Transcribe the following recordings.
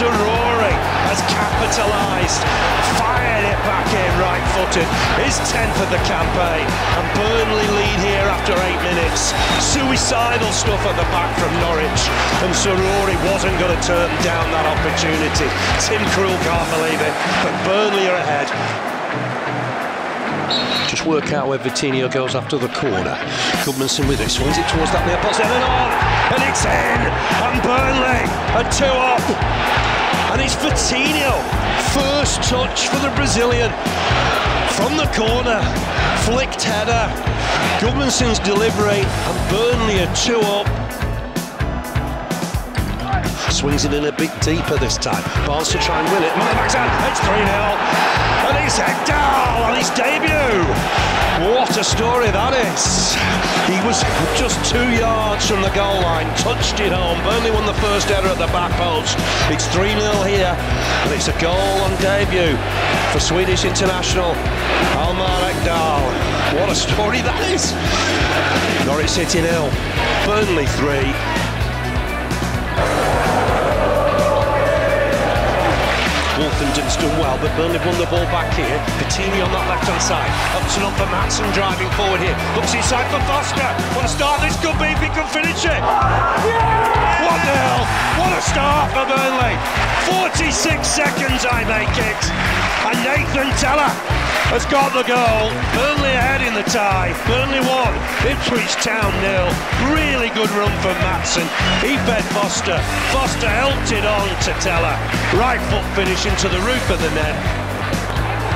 Zaroury has capitalised, fired it back in right footed, his 10th of the campaign, and Burnley lead here after eight minutes. Suicidal stuff at the back from Norwich, and Zaroury wasn't going to turn down that opportunity. Tim Krul can't believe it, but Burnley are ahead. Just work out where Vitinho goes after the corner. Gudmundsson with it, swings it towards that near post, and on, and it's in, and Burnley are two up. And it's Vitinho, first touch for the Brazilian. From the corner, flicked header. Gudmundsson's delivery, and Burnley are two up. Swings it in a bit deeper this time. Barnes to try and win it. Money back down. It's 3 0 and he's Ekdal on his debut. What a story that is. He was just two yards from the goal line, touched it home. Burnley won the first header at the back post. It's 3 0 here, and it's a goal on debut for Swedish international Hjalmar Ekdal. What a story that is. Norwich City nil, Burnley 3. Woolfenden's done well, but Burnley won the ball back here. Patini on that left-hand side. Upton up for Matson, driving forward here. Looks inside for Foster. What a start this could be if he can finish it. What the hell? What a start for Burnley. 46 seconds I make it. And Nathan Tella has got the goal. Burnley ahead in the tie. Burnley won. Ipswich Town nil. Really good run from Matson. He fed Foster. Foster helped it on to Tella. Right foot finish into the roof of the net.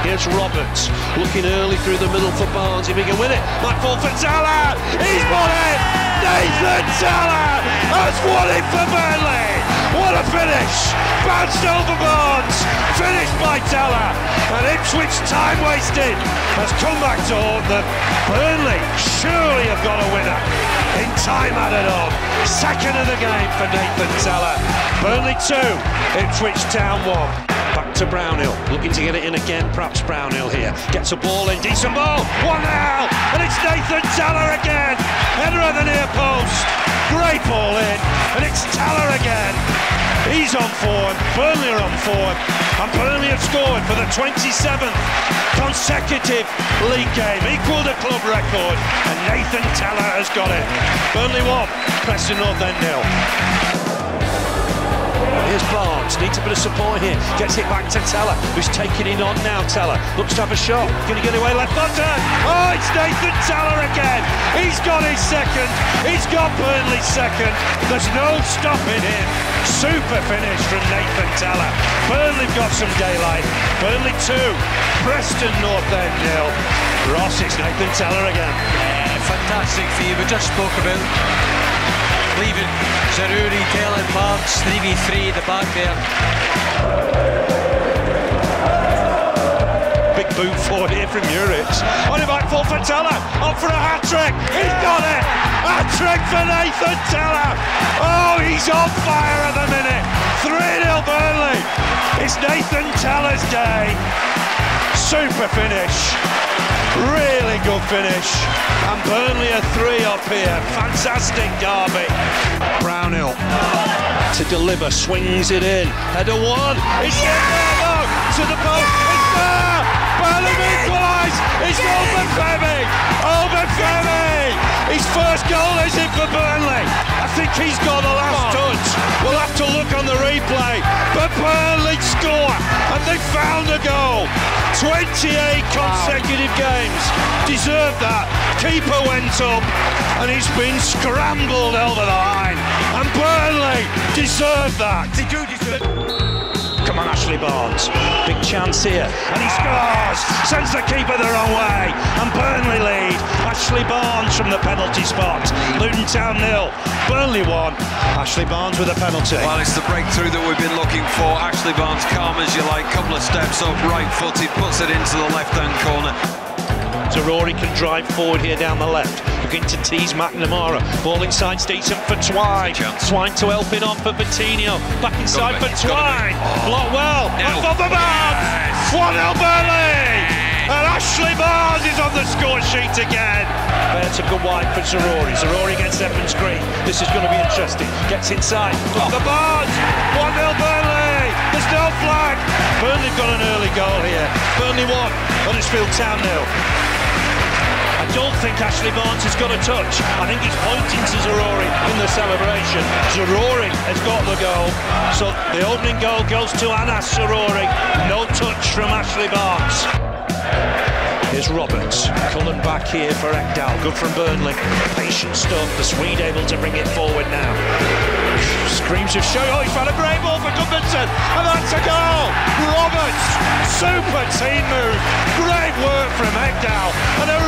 Here's Roberts looking early through the middle for Barnes. If he can win it, might fall for Tella. He's won it. Nathan Tella has won it for Burnley. What a finish! Bounced over Barnes, finished by Tella, and Ipswich time wasted has come back to haunt them. Burnley surely have got a winner. In time added on, second of the game for Nathan Tella. Burnley 2, Ipswich Town 1 back to Brownhill, looking to get it in again, perhaps Brownhill here, gets a ball in, decent ball, 1 0, and it's Nathan Tella again, header of the near post, he's on form, Burnley are on form, and Burnley have scored for the 27th consecutive league game, equal the club record, and Nathan Tella has got it, Burnley 1, Preston North End nil. Here's Barnes, needs a bit of support here. Gets it back to Tella, who's taking it on now. Tella looks to have a shot. Going to get away left footer. Oh, it's Nathan Tella again. He's got his second. He's got Burnley's second. There's no stopping him. Super finish from Nathan Tella. Burnley got some daylight. Burnley 2, Preston North End nil. Ross, it's Nathan Tella again. Yeah, fantastic for you. We just spoke about leaving Zaroury, Taylor, Barnes, 3v3 at the back there. Big boot forward here from Juric. On it back for Tella. On for a hat-trick. He's got it. Hat-trick for Nathan Tella. Oh, he's on fire at the minute. 3-0 Burnley. It's Nathan Tella's day. Super finish. Really good finish. And Burnley are three up here. Fantastic derby. Brownhill to deliver, swings it in. Header one. It's yeah! to the post. It's there. Burnley equalise. It's Obafemi. Obafemi. His first goal is it for Burnley. I think he's got the last touch. We'll have to look replay. But Burnley score and they found a goal. 28 consecutive games. Deserved that. Keeper went up and he's been scrambled over the line. And Burnley deserved that. They do deserve on, Ashley Barnes. Big chance here. And he scores. Sends the keeper the wrong way. And Burnley lead. Ashley Barnes from the penalty spot. Luton Town nil. Burnley one. Ashley Barnes with a penalty. Well, it's the breakthrough that we've been looking for. Ashley Barnes, calm as you like. Couple of steps up, right footed, puts it into the left hand corner. Zaroury can drive forward here down the left. Looking to tease McNamara. Ball inside, decent for Twine. Twine to help it on for Vitinho. Back inside for Twine. Oh. Block well. Nil. Off the Yes. 1 0 Burnley. And Ashley Barnes is on the score sheet again. There's a good wide for Zaroury. Zaroury against Evans Green. This is going to be interesting. Gets inside. Look for Barnes. 1 0 Burnley. There's no flag. Burnley got an early goal here. Burnley won. Huddersfield Town nil. I don't think Ashley Barnes has got a touch. I think he's pointing to Zaroury in the celebration. Zaroury has got the goal. So the opening goal goes to Anass Zaroury. No touch from Ashley Barnes. Here's Roberts. Cullen back here for Ekdal. Good from Burnley. Patient stuff. The Swede able to bring it forward now. Screams of show. Oh, he's found a great ball for Gudmundsson. And that's a goal. Roberts. Super team move. Great work from Ekdal. And a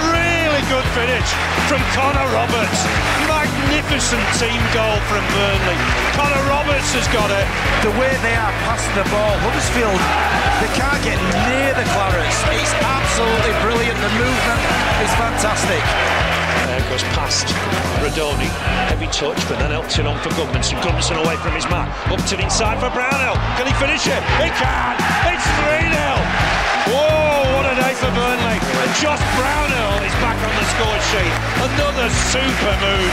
really good finish from Connor Roberts. Magnificent team goal from Burnley. Connor Roberts has got it. The way they are passing the ball, Huddersfield, they can't get near the Clarets. It's absolutely brilliant. The movement is fantastic. There goes past Radoni. Heavy touch, but then Elton on for Gudmundsson. Gudmundsson away from his man. Up to the inside for Brownhill. Can he finish it? He can! It's 3 0. Whoa, what a day for Burnley. And Josh Brownhill is back on the score sheet. Another super move.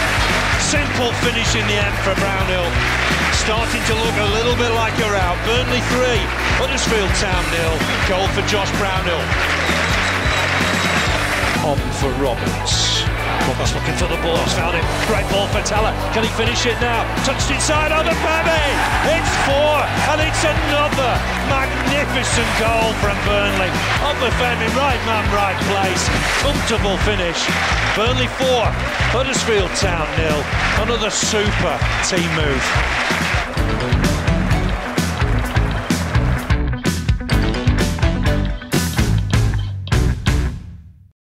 Simple finish in the end for Brownhill. Starting to look a little bit like a rout. Burnley 3, Huddersfield Town nil. Goal for Josh Brownhill. On for Roberts. Roberts looking for the ball. He's found it. Great ball for Tella. Can he finish it now? Touched inside Obafemi. It's four, and it's another magnificent goal from Burnley. On the right man, right place. Comfortable finish. Burnley four, Huddersfield Town nil. Another super team move.